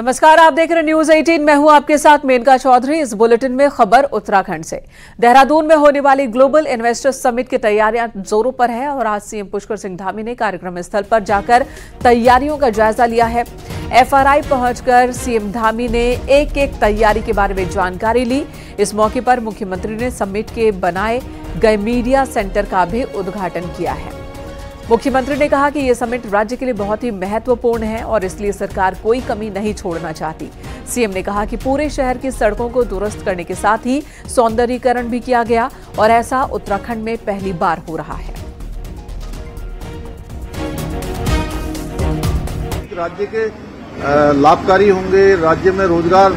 नमस्कार, आप देख रहे न्यूज़ 18 मैं हूँ आपके साथ मेनका चौधरी इस बुलेटिन में खबर उत्तराखंड से। देहरादून में होने वाली ग्लोबल इन्वेस्टर्स समिट की तैयारियाँ जोरों पर है और आज सीएम पुष्कर सिंह धामी ने कार्यक्रम स्थल पर जाकर तैयारियों का जायजा लिया है। एफआरआई पहुंचकर सीएम धामी ने एक एक तैयारी के बारे में जानकारी ली। इस मौके पर मुख्यमंत्री ने समिट के बनाए गए मीडिया सेंटर का भी उद्घाटन किया है। मुख्यमंत्री ने कहा कि यह समिट राज्य के लिए बहुत ही महत्वपूर्ण है और इसलिए सरकार कोई कमी नहीं छोड़ना चाहती। सीएम ने कहा कि पूरे शहर की सड़कों को दुरुस्त करने के साथ ही सौंदर्यीकरण भी किया गया और ऐसा उत्तराखंड में पहली बार हो रहा है। राज्य के लाभकारी होंगे, राज्य में रोज़गार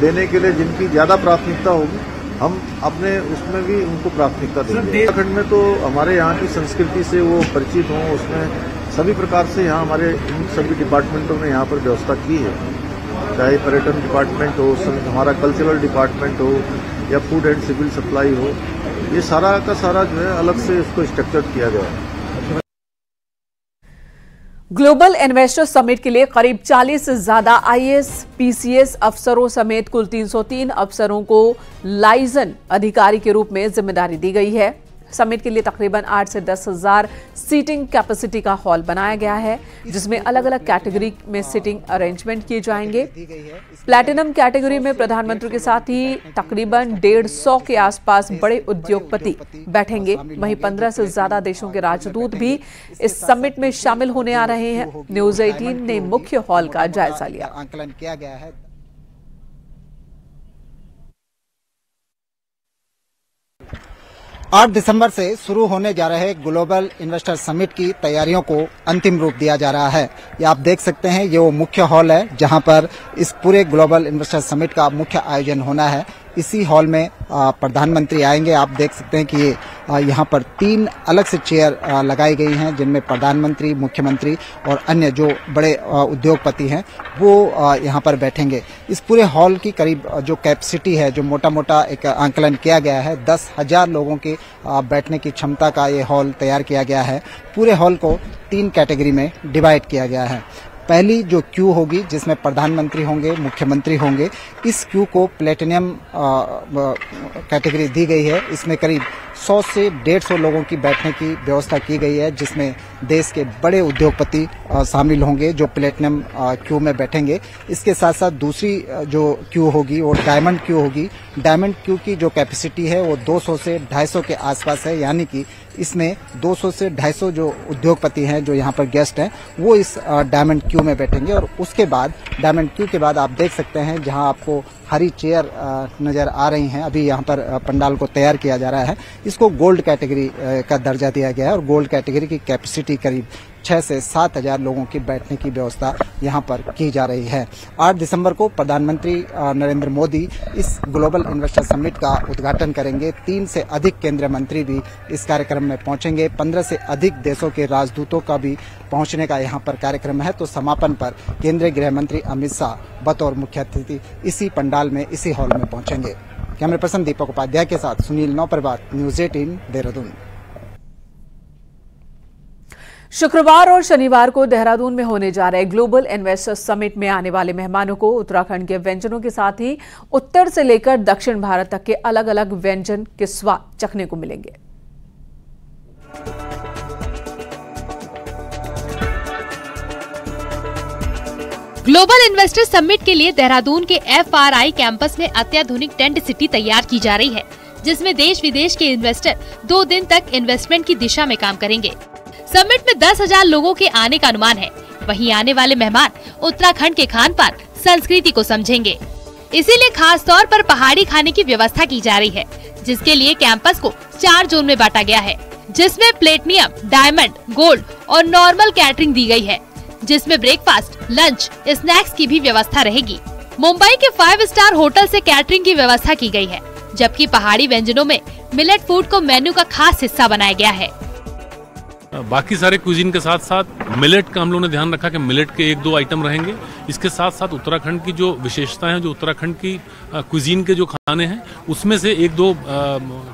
देने के लिए जिनकी ज़्यादा प्राथमिकता होगी हम अपने उसमें भी उनको प्राथमिकता देंगे। उत्तराखंड में तो हमारे यहाँ की संस्कृति से वो परिचित हों उसमें सभी प्रकार से यहाँ हमारे इन सभी डिपार्टमेंटों ने यहाँ पर व्यवस्था की है। चाहे पर्यटन डिपार्टमेंट हो हमारा कल्चरल डिपार्टमेंट हो या फ़ूड एंड सिविल सप्लाई हो ये सारा का सारा जो है अलग से इसको स्ट्रक्चर किया गया है। ग्लोबल इन्वेस्टर समिट के लिए करीब 40 से ज़्यादा आईएएस, पीसीएस अफसरों समेत कुल 303 अफसरों को लाइजन अधिकारी के रूप में ज़िम्मेदारी दी गई है। समिट के लिए तकरीबन आठ से दस हज़ार सीटिंग कैपेसिटी का हॉल बनाया गया है, जिसमें अलग अलग कैटेगरी में सीटिंग अरेंजमेंट किए जाएँगे। प्लैटिनम कैटेगरी में प्रधानमंत्री के साथ ही तकरीबन डेढ़ सौ के आसपास बड़े उद्योगपति बैठेंगे। वहीं पंद्रह से ज़्यादा देशों के राजदूत भी इस समिट में शामिल होने आ रहे हैं। न्यूज़ एटीन ने मुख्य हॉल का जायजा लिया। आंकलन किया गया है। 8 दिसंबर से शुरू होने जा रहे ग्लोबल इन्वेस्टर समिट की तैयारियों को अंतिम रूप दिया जा रहा है। ये आप देख सकते हैं, ये वो मुख्य हॉल है जहाँ पर इस पूरे ग्लोबल इन्वेस्टर समिट का मुख्य आयोजन होना है। इसी हॉल में प्रधानमंत्री आएँगे। आप देख सकते हैं कि यहाँ पर तीन अलग से चेयर लगाई गई हैं, जिनमें प्रधानमंत्री, मुख्यमंत्री और अन्य जो बड़े उद्योगपति हैं, वो यहाँ पर बैठेंगे। इस पूरे हॉल की करीब जो कैपेसिटी है, जो मोटा मोटा एक आंकलन किया गया है, दस हज़ार लोगों के बैठने की क्षमता का ये हॉल तैयार किया गया है। पूरे हॉल को तीन कैटेगरी में डिवाइड किया गया है। पहली जो क्यू होगी, जिसमें प्रधानमंत्री होंगे, मुख्यमंत्री होंगे, इस क्यू को प्लेटिनियम कैटेगरी दी गई है। इसमें करीब 100 से 150 लोगों की बैठने की व्यवस्था की गई है, जिसमें देश के बड़े उद्योगपति शामिल होंगे, जो प्लेटिनम क्यू में बैठेंगे। इसके साथ साथ दूसरी जो क्यू होगी, वो डायमंड क्यू होगी। डायमंड क्यू की जो कैपेसिटी है, वो 200 से 250 के आसपास है, यानी कि इसमें 200 से 250 जो उद्योगपति हैं, जो यहाँ पर गेस्ट हैं, वो इस डायमंड क्यू में बैठेंगे। और उसके बाद, डायमंड क्यू के बाद आप देख सकते हैं, जहाँ आपको हरी चेयर नज़र आ रही हैं। अभी यहाँ पर पंडाल को तैयार किया जा रहा है। इसको गोल्ड कैटेगरी का दर्जा दिया गया है और गोल्ड कैटेगरी की कैपेसिटी करीब छह से सात हज़ार लोगों की बैठने की व्यवस्था यहाँ पर की जा रही है। आठ दिसंबर को प्रधानमंत्री नरेंद्र मोदी इस ग्लोबल इन्वेस्टर समिट का उद्घाटन करेंगे। तीन से अधिक केंद्रीय मंत्री भी इस कार्यक्रम में पहुँचेंगे। पंद्रह से अधिक देशों के राजदूतों का भी पहुँचने का यहाँ पर कार्यक्रम है। तो समापन पर केंद्रीय गृह मंत्री अमित शाह, बतौर मुख्य अतिथि इसी पंडाल में, इसी हॉल में पहुँचेंगे। कैमरे पर्सन दीपक उपाध्याय के साथ सुनील नौप्रभात न्यूज़ एटीन, देहरादून। शुक्रवार और शनिवार को देहरादून में होने जा रहे ग्लोबल इन्वेस्टर्स समिट में आने वाले मेहमानों को उत्तराखंड के व्यंजनों के साथ ही उत्तर से लेकर दक्षिण भारत तक के अलग अलग व्यंजन के स्वाद चखने को मिलेंगे। ग्लोबल इन्वेस्टर समिट के लिए देहरादून के एफआरआई कैंपस में अत्याधुनिक टेंट सिटी तैयार की जा रही है, जिसमें देश विदेश के इन्वेस्टर दो दिन तक इन्वेस्टमेंट की दिशा में काम करेंगे। समिट में दस हज़ार लोगों के आने का अनुमान है। वहीं आने वाले मेहमान उत्तराखंड के खान पान, संस्कृति को समझेंगे। इसीलिए खास तौर पर पहाड़ी खाने की व्यवस्था की जा रही है, जिसके लिए कैंपस को चार जोन में बांटा गया है, जिसमें प्लेटिनियम, डायमंड, गोल्ड और नॉर्मल कैटरिंग दी गई है। जिसमें ब्रेकफास्ट लंच स्नैक्स की भी व्यवस्था रहेगी। मुंबई के फाइव स्टार होटल से कैटरिंग की व्यवस्था की गई है, जबकि पहाड़ी व्यंजनों में मिलेट फ़ूड को मेन्यू का खास हिस्सा बनाया गया है। बाकी सारे क्विजीन के साथ साथ मिलेट का हम लोगों ने ध्यान रखा कि मिलेट के एक दो आइटम रहेंगे। इसके साथ साथ उत्तराखंड की जो विशेषता है, जो उत्तराखंड की क्विजीन के जो खाने हैं, उसमें से एक दो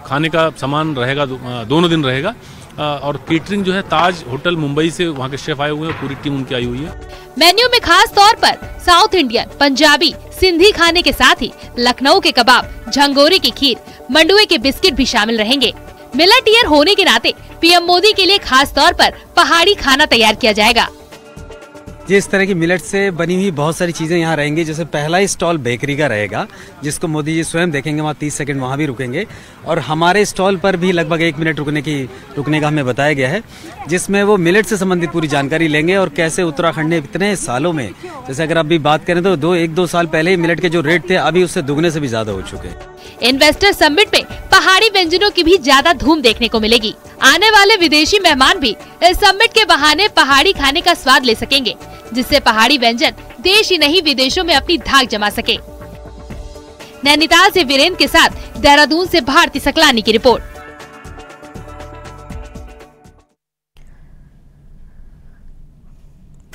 खाने का सामान रहेगा दोनों दिन रहेगा। और केटरिंग जो है, ताज होटल मुंबई से वहाँ के शेफ आए हुए हैं पूरी टीम उनकी आई हुई है। मेन्यू में खास तौर पर साउथ इंडियन पंजाबी सिंधी खाने के साथ ही लखनऊ के कबाब, झंगोरे की खीर, मंडुए के बिस्किट भी शामिल रहेंगे। मिलट ईयर होने के नाते पीएम मोदी के लिए खास तौर पर पहाड़ी खाना तैयार किया जाएगा। जिस तरह की मिलेट से बनी हुई बहुत सारी चीज़ें यहाँ रहेंगी, जैसे पहला ही स्टॉल बेकरी का रहेगा, जिसको मोदी जी स्वयं देखेंगे, वहाँ तीस सेकंड वहाँ भी रुकेंगे। और हमारे स्टॉल पर भी लगभग एक मिनट रुकने की, रुकने का हमें बताया गया है, जिसमें वो मिलेट से संबंधित पूरी जानकारी लेंगे और कैसे उत्तराखंड ने इतने सालों में, जैसे अगर आप बात करें तो दो, एक दो साल पहले ही मिलट के जो रेट थे, अभी उससे दुगने से भी ज़्यादा हो चुके हैं। इन्वेस्टर समिट में पहाड़ी व्यंजनों की भी ज़्यादा धूम देखने को मिलेगी। आने वाले विदेशी मेहमान भी इस समिट के बहाने पहाड़ी खाने का स्वाद ले सकेंगे, जिससे पहाड़ी व्यंजन देश ही नहीं, विदेशों में अपनी धाक जमा सके। नैनीताल से वीरेंद्र के साथ देहरादून से भारती सकलानी की रिपोर्ट।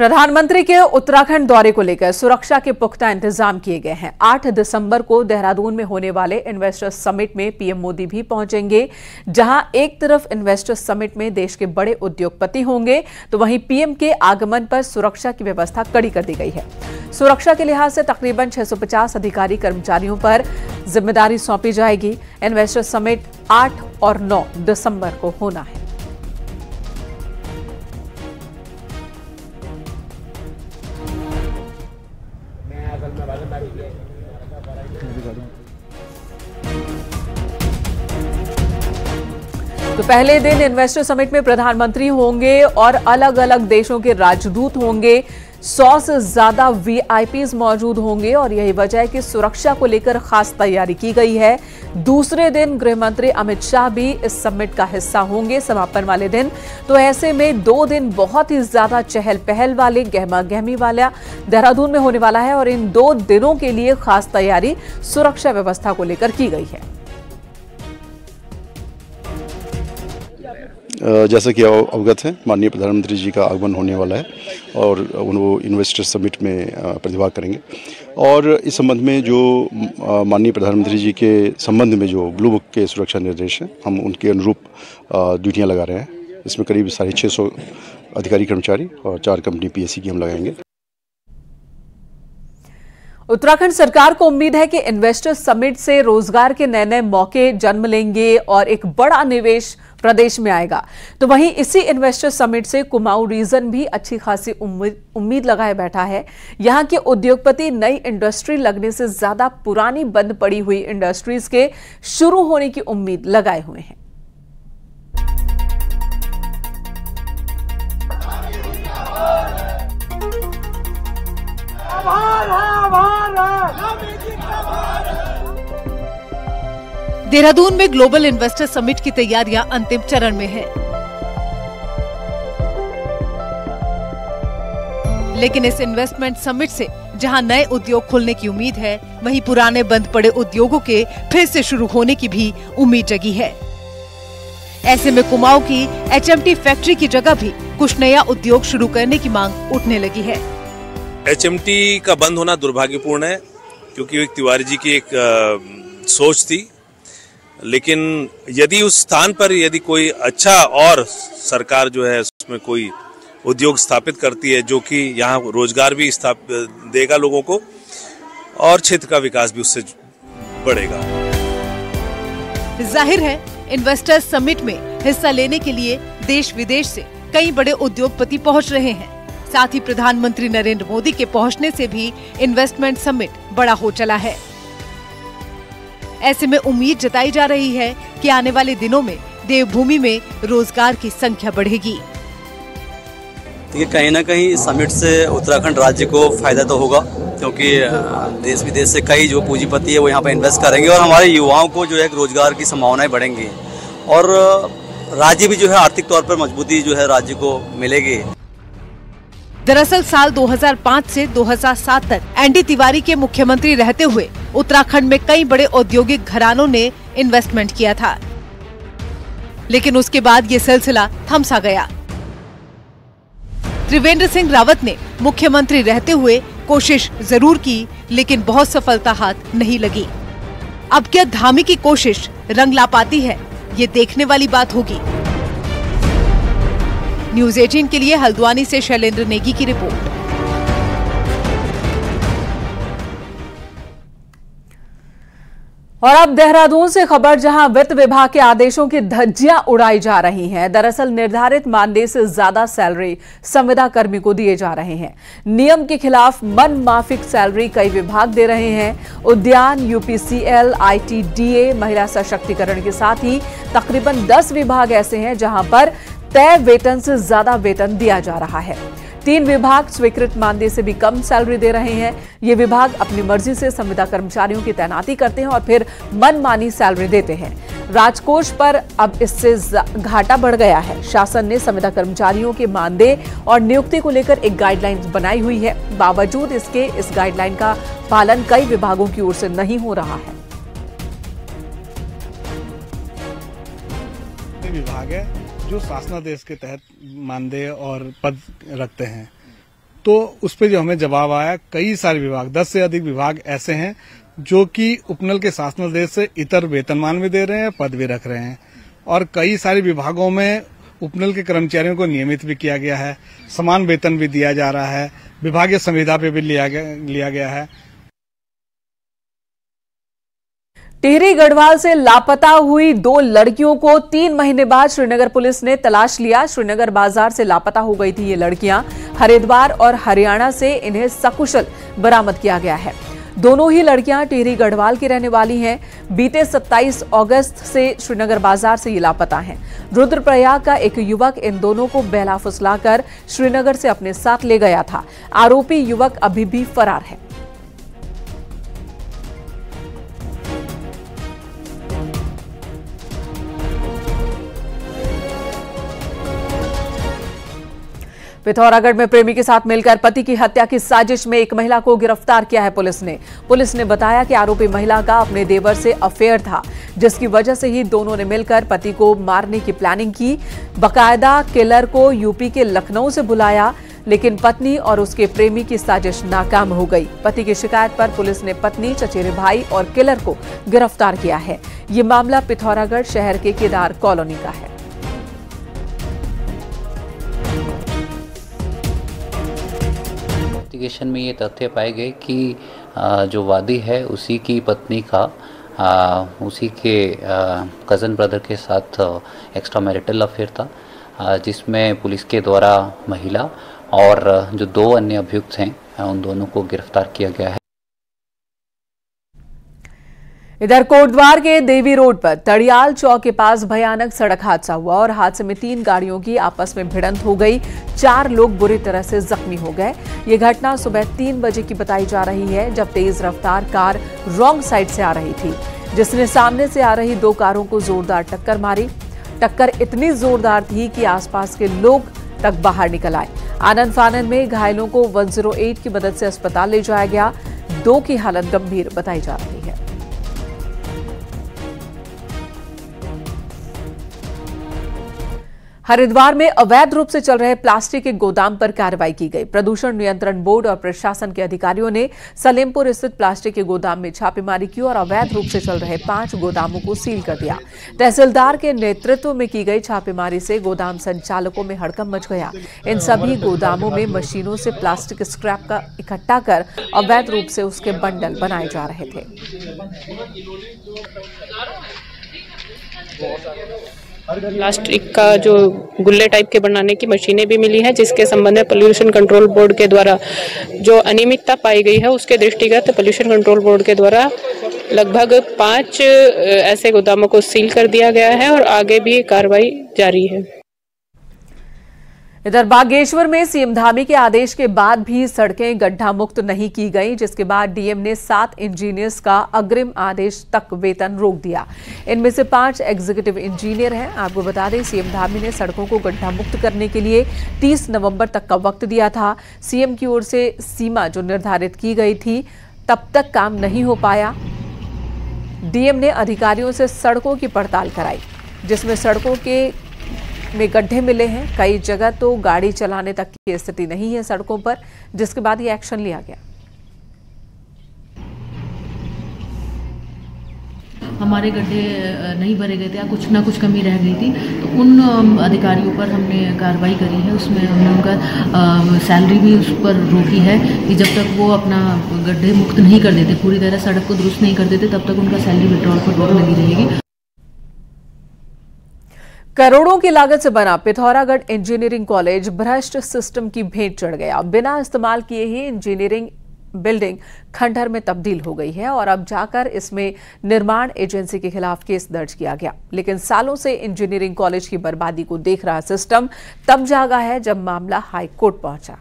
प्रधानमंत्री के उत्तराखंड दौरे को लेकर सुरक्षा के पुख्ता इंतज़ाम किए गए हैं। 8 दिसंबर को देहरादून में होने वाले इन्वेस्टर्स समिट में पीएम मोदी भी पहुँचेंगे, जहाँ एक तरफ़ इन्वेस्टर्स समिट में देश के बड़े उद्योगपति होंगे तो वहीं पीएम के आगमन पर सुरक्षा की व्यवस्था कड़ी कर दी गई है। सुरक्षा के लिहाज से तकरीबन 650 अधिकारी कर्मचारियों पर ज़िम्मेदारी सौंपी जाएगी। इन्वेस्टर्स समिट आठ और नौ दिसंबर को होना है। पहले दिन इन्वेस्टर समिट में प्रधानमंत्री होंगे और अलग अलग देशों के राजदूत होंगे। सौ से ज़्यादा वीआईपीज मौजूद होंगे और यही वजह है कि सुरक्षा को लेकर खास तैयारी की गई है। दूसरे दिन गृह मंत्री अमित शाह भी इस समिट का हिस्सा होंगे समापन वाले दिन। तो ऐसे में दो दिन बहुत ही ज़्यादा चहल पहल वाले गहमा गहमी वाला, देहरादून में होने वाला है और इन दो दिनों के लिए खास तैयारी सुरक्षा व्यवस्था को लेकर की गई है। जैसा कि अवगत है, माननीय प्रधानमंत्री जी का आगमन होने वाला है और वो इन्वेस्टर समिट में प्रतिभाग करेंगे। और इस संबंध में जो माननीय प्रधानमंत्री जी के संबंध में जो ब्लू बुक के सुरक्षा निर्देश हैं, हम उनके अनुरूप ड्यूटियाँ लगा रहे हैं। इसमें करीब साढ़े छः सौ अधिकारी कर्मचारी और चार कंपनी पीएससी की हम लगाएँगे। उत्तराखंड सरकार को उम्मीद है कि इन्वेस्टर्स समिट से रोज़गार के नए नए मौके जन्म लेंगे और एक बड़ा निवेश प्रदेश में आएगा। तो वहीं इसी इन्वेस्टर समिट से कुमाऊं रीजन भी अच्छी खासी उम्मीद लगाए बैठा है। यहाँ के उद्योगपति नई इंडस्ट्री लगने से ज़्यादा पुरानी बंद पड़ी हुई इंडस्ट्रीज़ के शुरू होने की उम्मीद लगाए हुए हैं। देहरादून में ग्लोबल इन्वेस्टर समिट की तैयारियाँ अंतिम चरण में है। लेकिन इस इन्वेस्टमेंट समिट से जहाँ नए उद्योग खुलने की उम्मीद है, वहीं पुराने बंद पड़े उद्योगों के फिर से शुरू होने की भी उम्मीद जगी है। ऐसे में कुमाऊं की एचएमटी फैक्ट्री की जगह भी कुछ नया उद्योग शुरू करने की मांग उठने लगी है। एचएमटी का बंद होना दुर्भाग्यपूर्ण है क्योंकि एक तिवारी जी की एक आ, सोच थी। लेकिन यदि उस स्थान पर यदि कोई अच्छा और सरकार जो है उसमें कोई उद्योग स्थापित करती है जो कि यहाँ रोज़गार भी स्थापित देगा लोगों को और क्षेत्र का विकास भी उससे बढ़ेगा। ज़ाहिर है इन्वेस्टर्स समिट में हिस्सा लेने के लिए देश विदेश से कई बड़े उद्योगपति पहुँच रहे हैं। साथ ही प्रधानमंत्री नरेंद्र मोदी के पहुँचने से भी इन्वेस्टमेंट समिट बड़ा हो चला है। ऐसे में उम्मीद जताई जा रही है कि आने वाले दिनों में देवभूमि में रोज़गार की संख्या बढ़ेगी। देखिए, कहीं ना कहीं समिट से उत्तराखंड राज्य को फ़ायदा तो होगा, क्योंकि देश विदेश से कई जो पूंजीपति है वो यहाँ पर इन्वेस्ट करेंगे और हमारे युवाओं को जो है रोज़गार की संभावनाएँ बढ़ेंगी। और राज्य भी जो है आर्थिक तौर पर मजबूती जो है राज्य को मिलेगी। दरअसल साल 2005 से 2007 तक एनडी तिवारी के मुख्यमंत्री रहते हुए उत्तराखंड में कई बड़े औद्योगिक घरानों ने इन्वेस्टमेंट किया था। लेकिन उसके बाद ये सिलसिला थमसा गया। त्रिवेंद्र सिंह रावत ने मुख्यमंत्री रहते हुए कोशिश ज़रूर की, लेकिन बहुत सफलता हाथ नहीं लगी। अब क्या धामी की कोशिश रंग ला पाती है, ये देखने वाली बात होगी। न्यूज़ 18 के लिए हल्द्वानी से शैलेंद्र नेगी की रिपोर्ट। और अब देहरादून से खबर, जहाँ वित्त विभाग के आदेशों की धज्जियाँ उड़ाई जा रही हैं। दरअसल निर्धारित मानदेय से ज़्यादा सैलरी संविदा कर्मी को दिए जा रहे हैं। नियम के खिलाफ मन माफिक सैलरी कई विभाग दे रहे हैं। उद्यान, यूपीसीएल, आईटीडीए, महिला सशक्तिकरण के साथ ही तकरीबन 10 विभाग ऐसे हैं जहाँ पर तय वेतन से ज़्यादा वेतन दिया जा रहा है। तीन विभाग स्वीकृत मानदेय से भी कम सैलरी दे रहे हैं। ये विभाग अपनी मर्ज़ी से संविदा कर्मचारियों की तैनाती करते हैं और फिर मनमानी सैलरी देते हैं। राजकोष पर अब इससे घाटा बढ़ गया है। शासन ने संविदा कर्मचारियों के मानदेय और नियुक्ति को लेकर एक गाइडलाइन बनाई हुई है। बावजूद इसके, इस गाइडलाइन का पालन कई विभागों की ओर से नहीं हो रहा है। विभाग है। जो शासनादेश के तहत मानदेय और पद रखते हैं तो उस पर जो हमें जवाब आया कई सारे विभाग दस से अधिक विभाग ऐसे हैं जो कि उपनल के शासनादेश से इतर वेतनमान भी दे रहे हैं पद भी रख रहे हैं। और कई सारे विभागों में उपनल के कर्मचारियों को नियमित भी किया गया है समान वेतन भी दिया जा रहा है विभागीय संविधा पे भी लिया गया, लिया गया है। टिहरी गढ़वाल से लापता हुई दो लड़कियों को तीन महीने बाद श्रीनगर पुलिस ने तलाश लिया। श्रीनगर बाज़ार से लापता हो गई थी ये लड़कियाँ। हरिद्वार और हरियाणा से इन्हें सकुशल बरामद किया गया है। दोनों ही लड़कियाँ टिहरी गढ़वाल की रहने वाली हैं। बीते 27 अगस्त से श्रीनगर बाज़ार से ये लापता हैं। रुद्रप्रयाग का एक युवक इन दोनों को बहला फुसलाकर श्रीनगर से अपने साथ ले गया था। आरोपी युवक अभी भी फरार है। पिथौरागढ़ में प्रेमी के साथ मिलकर पति की हत्या की साजिश में एक महिला को गिरफ़्तार किया है पुलिस ने। पुलिस ने बताया कि आरोपी महिला का अपने देवर से अफेयर था, जिसकी वजह से ही दोनों ने मिलकर पति को मारने की प्लानिंग की। बकायदा किलर को यूपी के लखनऊ से बुलाया, लेकिन पत्नी और उसके प्रेमी की साजिश नाकाम हो गई। पति की शिकायत पर पुलिस ने पत्नी, चचेरे भाई और किलर को गिरफ़्तार किया है। ये मामला पिथौरागढ़ शहर के केदार कॉलोनी का है। इन्वेस्टिगेशन में ये तथ्य पाए गए कि जो वादी है, उसी की पत्नी का उसी के कज़न ब्रदर के साथ एक्स्ट्रा मैरिटल अफेयर था जिसमें पुलिस के द्वारा महिला और जो दो अन्य अभियुक्त हैं उन दोनों को गिरफ़्तार किया गया है। इधर कोटद्वार के देवी रोड पर तड़ियाल चौक के पास भयानक सड़क हादसा हुआ और हादसे में तीन गाड़ियों की आपस में भिड़ंत हो गई। चार लोग बुरी तरह से जख्मी हो गए। ये घटना सुबह तीन बजे की बताई जा रही है, जब तेज रफ्तार कार रॉन्ग साइड से आ रही थी, जिसने सामने से आ रही दो कारों को जोरदार टक्कर मारी। टक्कर इतनी जोरदार थी कि आसपास के लोग तक बाहर निकल आए। आनंद फानंद में घायलों को 108 की मदद से अस्पताल ले जाया गया। दो की हालत गंभीर, बताई जा रही है। हरिद्वार में अवैध रूप से चल रहे प्लास्टिक के गोदाम पर कार्रवाई की गई। प्रदूषण नियंत्रण बोर्ड और प्रशासन के अधिकारियों ने सलेमपुर स्थित प्लास्टिक के गोदाम में छापेमारी की और अवैध रूप से चल रहे पाँच गोदामों को सील कर दिया। तहसीलदार के नेतृत्व में की गई छापेमारी से गोदाम संचालकों में हड़कम मच गया। इन सभी गोदामों में मशीनों से प्लास्टिक स्क्रैप का इकट्ठा कर अवैध रूप से उसके बंडल बनाए जा रहे थे। प्लास्टिक का जो गुल्ले टाइप के बनाने की मशीनें भी मिली हैं, जिसके संबंध में पोल्यूशन कंट्रोल बोर्ड के द्वारा जो अनियमितता पाई गई है, उसके दृष्टिगत पोल्यूशन कंट्रोल बोर्ड के द्वारा लगभग पाँच ऐसे गोदामों को सील कर दिया गया है और आगे भी कार्रवाई जारी है। इधर बागेश्वर में सीएम धामी के आदेश के बाद भी सड़कें गड्ढा मुक्त नहीं की गई, जिसके बाद डीएम ने सात इंजीनियर्स का अग्रिम आदेश तक वेतन रोक दिया। इनमें से पाँच एग्जीक्यूटिव इंजीनियर हैं। आपको बता दें, सीएम धामी ने सड़कों को गड्ढा मुक्त करने के लिए 30 नवंबर तक का वक्त दिया था। सीएम की ओर से सीमा जो निर्धारित की गई थी, तब तक काम नहीं हो पाया। डीएम ने अधिकारियों से सड़कों की पड़ताल कराई, जिसमें सड़कों के में गड्ढे मिले हैं। कई जगह तो गाड़ी चलाने तक की स्थिति नहीं है सड़कों पर, जिसके बाद ये एक्शन लिया गया। हमारे गड्ढे नहीं भरे गए थे, या कुछ ना कुछ कमी रह गई थी। तो उन अधिकारियों पर हमने कार्रवाई करी है। उसमें हमने उनका सैलरी भी उस पर रोकी है कि जब तक वो अपना गड्ढे मुक्त नहीं कर देते, पूरी तरह सड़क को दुरुस्त नहीं कर देते, तब तक उनका सैलरी विड्रॉल पर रोक लगी रहेगी। करोड़ों की लागत से बना पिथौरागढ़ इंजीनियरिंग कॉलेज भ्रष्ट सिस्टम की भेंट चढ़ गया। बिना इस्तेमाल किए ही इंजीनियरिंग बिल्डिंग खंडहर में तब्दील हो गई है और अब जाकर इसमें निर्माण एजेंसी के खिलाफ केस दर्ज किया गया। लेकिन सालों से इंजीनियरिंग कॉलेज की बर्बादी को देख रहा सिस्टम तब जागा है जब मामला हाईकोर्ट पहुँचा।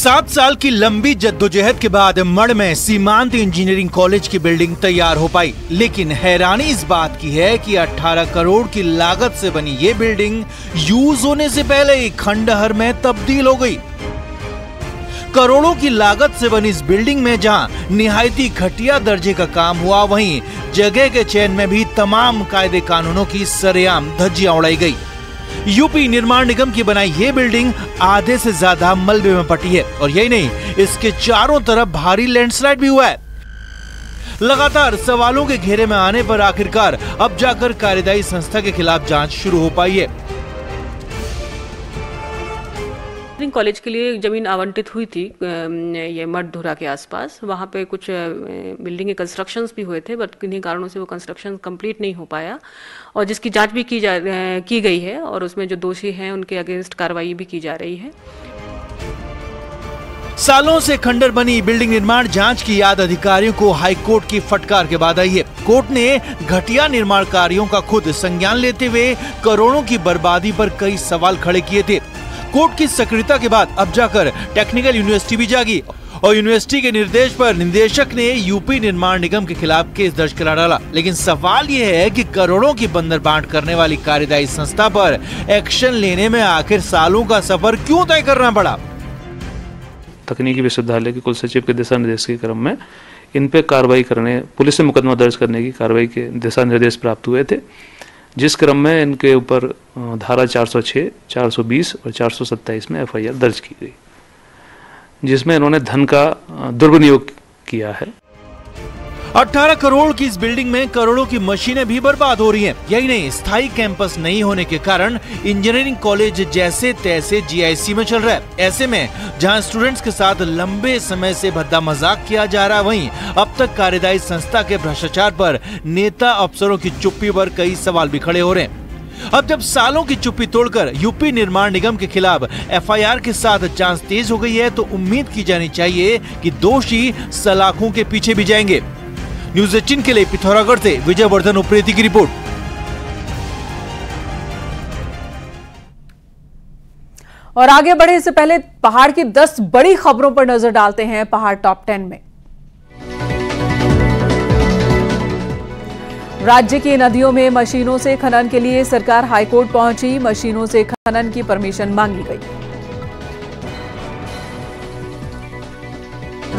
सात साल की लंबी जद्दोजहद के बाद मड़ में सीमांत इंजीनियरिंग कॉलेज की बिल्डिंग तैयार हो पाई। लेकिन हैरानी इस बात की है कि 18 करोड़ की लागत से बनी ये बिल्डिंग यूज़ होने से पहले ही खंडहर में तब्दील हो गई। करोड़ों की लागत से बनी इस बिल्डिंग में जहाँ निहायती घटिया दर्जे का काम हुआ, वहीं जगह के चयन में भी तमाम कायदे कानूनों की सरेआम धज्जियाँ उड़ाई गई। यूपी निर्माण निगम की बनाई ये बिल्डिंग आधे से ज़्यादा मलबे में पटी है। और यही नहीं, इसके चारों तरफ़ भारी लैंडस्लाइड भी हुआ है। लगातार सवालों के घेरे में आने पर आखिरकार अब जाकर कार्यदायी संस्था के खिलाफ जाँच शुरू हो पाई है। इंजीनियरिंग कॉलेज के लिए ज़मीन आवंटित हुई थी ये मठधुरा के आसपास। वहाँ पे कुछ बिल्डिंग के कंस्ट्रक्शंस भी हुए थे बट किन्हीं कारणों से वो कंस्ट्रक्शन कंप्लीट नहीं हो पाया। और जिसकी जाँच भी की जा की गई है, और उसमें जो दोषी हैं, उनके अगेंस्ट कार्रवाई भी की जा रही है। सालों से खंडर बनी बिल्डिंग निर्माण जाँच की याद अधिकारियों को हाईकोर्ट की फटकार के बाद आई है। कोर्ट ने घटिया निर्माण कार्यों का खुद संज्ञान लेते हुए करोड़ों की बर्बादी पर कई सवाल खड़े किए थे। कोर्ट की सक्रियता के बाद अब जाकर टेक्निकल यूनिवर्सिटी भी जागी। और यूनिवर्सिटी के निर्देश पर निदेशक ने यूपी निर्माण निगम के खिलाफ केस दर्ज करा डाला। लेकिन सवाल ये है कि करोड़ों की बंदर बांट करने वाली कार्यदायी संस्था पर एक्शन लेने में आखिर सालों का सफ़र क्यों तय करना पड़ा? तकनीकी विश्वविद्यालय के कुल सचिव के दिशा निर्देश के क्रम में इन पे कार्रवाई करने, पुलिस से मुकदमा दर्ज करने की कार्रवाई के दिशा निर्देश प्राप्त हुए थे। जिस क्रम में इनके ऊपर धारा 406, 420 और 427 में एफआईआर दर्ज की गई जिसमें इन्होंने धन का दुर्विनियोग किया है। 18 करोड़ की इस बिल्डिंग में करोड़ों की मशीनें भी बर्बाद हो रही हैं। यही नहीं, स्थायी कैंपस नहीं होने के कारण इंजीनियरिंग कॉलेज जैसे तैसे जीआईसी में चल रहा है। ऐसे में, जहाँ स्टूडेंट्स के साथ लंबे समय से भद्दा मज़ाक किया जा रहा है, वहीं अब तक कार्यदायी संस्था के भ्रष्टाचार पर नेता अफसरों की चुप्पी पर कई सवाल भी खड़े हो रहे हैं। अब जब सालों की चुप्पी तोड़कर यूपी निर्माण निगम के खिलाफ एफआईआर के साथ जाँच तेज हो गई है तो उम्मीद की जानी चाहिए कि दोषी सलाखों के पीछे भी जाएँगे। न्यूज़ एटीन के लिए पिथौरागढ़ से विजय वर्धन उप्रेती की रिपोर्ट। और आगे बढ़े, इससे पहले पहाड़ की 10 बड़ी खबरों पर नज़र डालते हैं पहाड़ टॉप 10 में। राज्य की नदियों में मशीनों से खनन के लिए सरकार हाईकोर्ट पहुँची, मशीनों से खनन की परमिशन मांगी गई।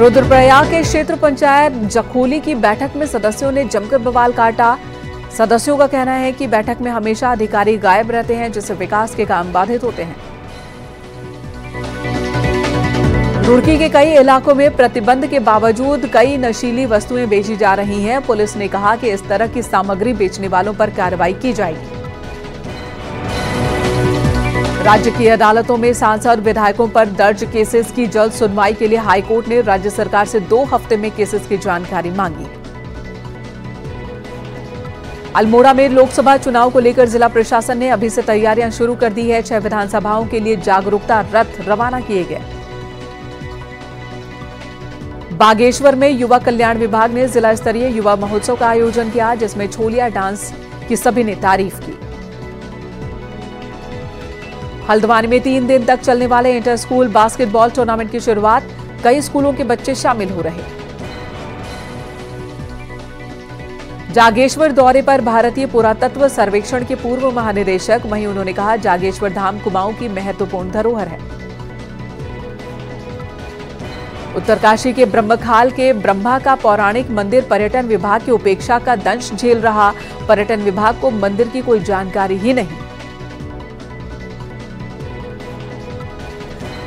रुद्रप्रयाग के क्षेत्र पंचायत जखोली की बैठक में सदस्यों ने जमकर बवाल काटा। सदस्यों का कहना है कि बैठक में हमेशा अधिकारी गायब रहते हैं, जिससे विकास के काम बाधित होते हैं। रुड़की के कई इलाकों में प्रतिबंध के बावजूद कई नशीली वस्तुएँ बेची जा रही हैं। पुलिस ने कहा कि इस तरह की सामग्री बेचने वालों पर कार्रवाई की जाएगी। राज्य की अदालतों में सांसद विधायकों पर दर्ज केसेस की जल्द सुनवाई के लिए हाईकोर्ट ने राज्य सरकार से दो हफ़्ते में केसेस की जानकारी मांगी। अल्मोड़ा में लोकसभा चुनाव को लेकर जिला प्रशासन ने अभी से तैयारियाँ शुरू कर दी है। छह विधानसभाओं के लिए जागरूकता रथ रवाना किए गए। बागेश्वर में युवा कल्याण विभाग ने जिला स्तरीय युवा महोत्सव का आयोजन किया, जिसमें छोलिया डांस की सभी ने तारीफ़ की। हल्द्वानी में तीन दिन तक चलने वाले इंटर स्कूल बास्केटबॉल टूर्नामेंट की शुरुआत कई स्कूलों के बच्चे शामिल हो रहे जागेश्वर दौरे पर भारतीय पुरातत्व सर्वेक्षण के पूर्व महानिदेशक, वहीं उन्होंने कहा, जागेश्वर धाम कुमाऊं की महत्वपूर्ण धरोहर है। उत्तरकाशी के ब्रह्मखाल के ब्रह्मा का पौराणिक मंदिर पर्यटन विभाग की उपेक्षा का दंश झेल रहा। पर्यटन विभाग को मंदिर की कोई जानकारी ही नहीं।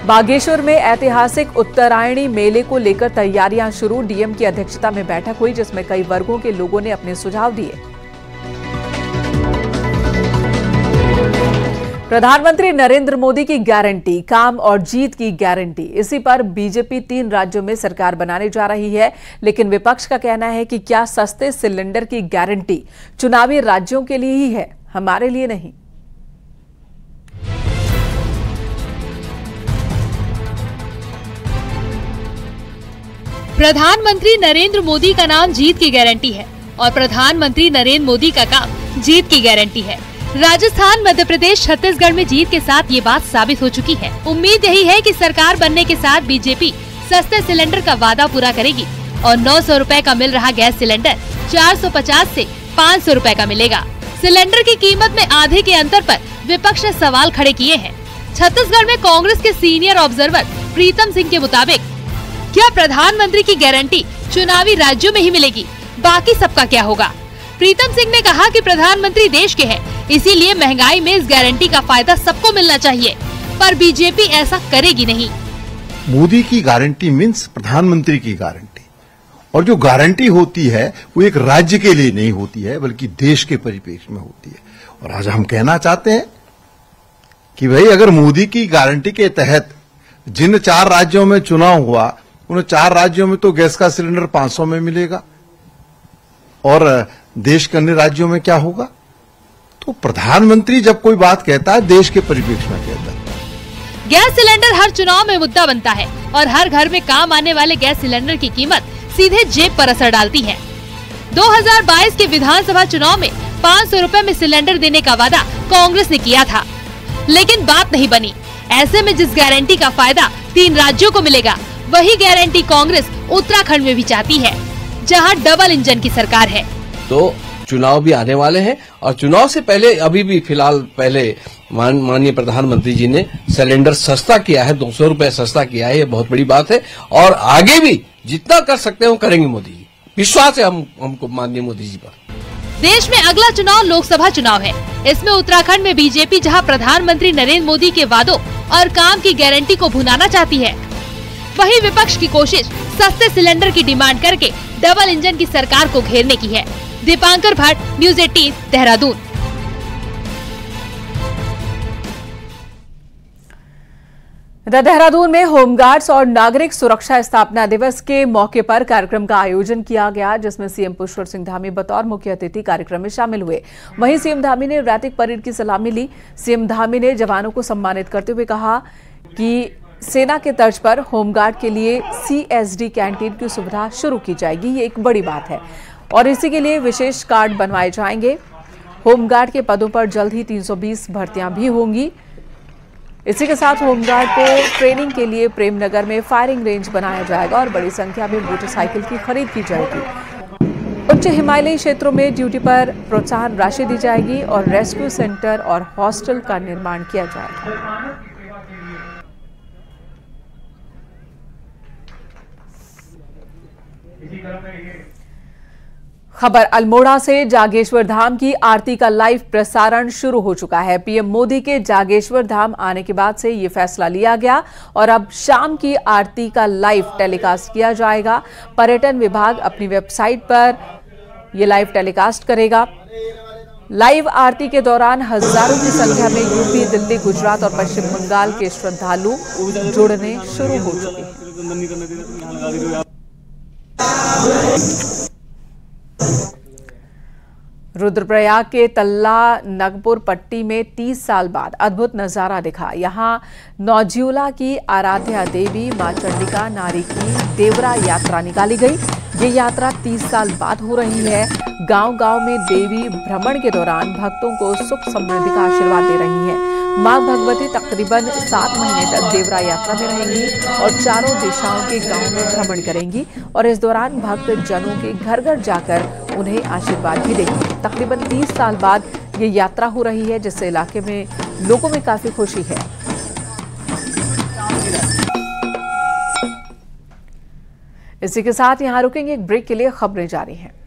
बागेश्वर में ऐतिहासिक उत्तरायणी मेले को लेकर तैयारियाँ शुरू। डीएम की अध्यक्षता में बैठक हुई, जिसमें कई वर्गों के लोगों ने अपने सुझाव दिए। प्रधानमंत्री नरेंद्र मोदी की गारंटी, काम और जीत की गारंटी। इसी पर बीजेपी तीन राज्यों में सरकार बनाने जा रही है, लेकिन विपक्ष का कहना है कि क्या सस्ते सिलेंडर की गारंटी चुनावी राज्यों के लिए ही है, हमारे लिए नहीं। प्रधानमंत्री नरेंद्र मोदी का नाम जीत की गारंटी है और प्रधानमंत्री नरेंद्र मोदी का काम जीत की गारंटी है। राजस्थान मध्य प्रदेश छत्तीसगढ़ में जीत के साथ ये बात साबित हो चुकी है। उम्मीद यही है कि सरकार बनने के साथ बीजेपी सस्ते सिलेंडर का वादा पूरा करेगी और नौ सौ रूपए का मिल रहा गैस सिलेंडर चार सौ 450 से 500 रूपए का मिलेगा। सिलेंडर की कीमत में आधे के अंतर पर विपक्ष ने सवाल खड़े किए हैं। छत्तीसगढ़ में कांग्रेस के सीनियर ऑब्जर्वर प्रीतम सिंह के मुताबिक क्या प्रधानमंत्री की गारंटी चुनावी राज्यों में ही मिलेगी? बाकी सबका क्या होगा? प्रीतम सिंह ने कहा कि प्रधानमंत्री देश के हैं, इसीलिए महँगाई में इस गारंटी का फ़ायदा सबको मिलना चाहिए पर बीजेपी ऐसा करेगी नहीं। मोदी की गारंटी मीन्स प्रधानमंत्री की गारंटी। और जो गारंटी होती है वो एक राज्य के लिए नहीं होती है बल्कि देश के परिप्रेक्ष्य में होती है। और आज हम कहना चाहते हैं कि भाई अगर मोदी की गारंटी के तहत जिन चार राज्यों में चुनाव हुआ उन चार राज्यों में तो गैस का सिलेंडर 500 में मिलेगा। और देश के अन्य राज्यों में क्या होगा? तो प्रधानमंत्री जब कोई बात कहता है, देश के परिप्रेक्ष्य में कहता है। गैस सिलेंडर हर चुनाव में मुद्दा बनता है और हर घर में काम आने वाले गैस सिलेंडर की कीमत सीधे जेब पर असर डालती है। 2022 के विधानसभा चुनाव में पाँच सौ रूपए में सिलेंडर देने का वादा कांग्रेस ने किया था। लेकिन बात नहीं बनी। ऐसे में जिस गारंटी का फ़ायदा तीन राज्यों को मिलेगा वही गारंटी कांग्रेस उत्तराखंड में भी चाहती है जहाँ डबल इंजन की सरकार है। तो चुनाव भी आने वाले हैं और चुनाव से पहले अभी भी फ़िलहाल पहले मान माननीय प्रधानमंत्री जी ने सिलेंडर सस्ता किया है दो सौ रुपये सस्ता किया है ये बहुत बड़ी बात है। और आगे भी जितना कर सकते हैं वो करेंगे मोदी जी। विश्वास है हम हमको माननीय मोदी जी पर। देश में अगला चुनाव लोकसभा चुनाव है। इसमें उत्तराखंड में बीजेपी जहाँ प्रधानमंत्री नरेंद्र मोदी के वादों और काम की गारंटी को भुनाना चाहती है वहीं विपक्ष की कोशिश सस्ते सिलेंडर की डिमांड करके डबल इंजन की सरकार को घेरने की है। Deepankar Bhatt, news eighteen, Dehradun. Dehradun में होमगार्ड्स और नागरिक सुरक्षा स्थापना दिवस के मौके पर कार्यक्रम का आयोजन किया गया, जिसमें सीएम पुष्कर सिंह धामी बतौर मुख्य अतिथि कार्यक्रम में शामिल हुए। वहीं सीएम धामी ने रैतिक परेड की सलामी ली। सीएम धामी ने जवानों को सम्मानित करते हुए कहा कि सेना के तर्ज पर होमगार्ड के लिए सीएसडी कैंटीन की सुविधा शुरू की जाएगी, ये एक बड़ी बात है। और इसी के लिए विशेष कार्ड बनवाए जाएँगे। होमगार्ड के पदों पर जल्द ही 320 भर्तियाँ भी होंगी। इसी के साथ होमगार्ड को ट्रेनिंग के लिए प्रेमनगर में फायरिंग रेंज बनाया जाएगा और बड़ी संख्या में मोटरसाइकिल की खरीद की जाएगी। उच्च हिमालयी क्षेत्रों में ड्यूटी पर प्रोत्साहन राशि दी जाएगी और रेस्क्यू सेंटर और हॉस्टल का निर्माण किया जाएगा। खबर, अल्मोड़ा से जागेश्वर धाम की आरती का लाइव प्रसारण शुरू हो चुका है। पीएम मोदी के जागेश्वर धाम आने के बाद से ये फैसला लिया गया और अब शाम की आरती का लाइव टेलीकास्ट किया जाएगा। पर्यटन विभाग अपनी वेबसाइट पर ये लाइव टेलीकास्ट करेगा। लाइव आरती के दौरान हज़ारों की संख्या में यूपी, दिल्ली, गुजरात और पश्चिम बंगाल के श्रद्धालु जुड़ने शुरू हो चुके हैं। रुद्रप्रयाग के तल्ला नगपुर पट्टी में 30 साल बाद अद्भुत नज़ारा दिखा। यहाँ नौज्यूला की आराध्या देवी माँ चंडिका नारी की देवरा यात्रा निकाली गई। ये यात्रा 30 साल बाद हो रही है। गांव-गांव में देवी भ्रमण के दौरान भक्तों को सुख समृद्धि का आशीर्वाद दे रही हैं। माँ भगवती तकरीबन सात महीने तक देवरा यात्रा में रहेंगी और चारों दिशाओं के गाँव में भ्रमण करेंगी और इस दौरान भक्त जनों के घर घर जाकर उन्हें आशीर्वाद भी देंगी। तकरीबन 30 साल बाद ये यात्रा हो रही है, जिससे इलाके में लोगों में काफ़ी खुशी है। इसी के साथ यहाँ रुकेंगे, एक ब्रेक के लिए खबरें जारी हैं।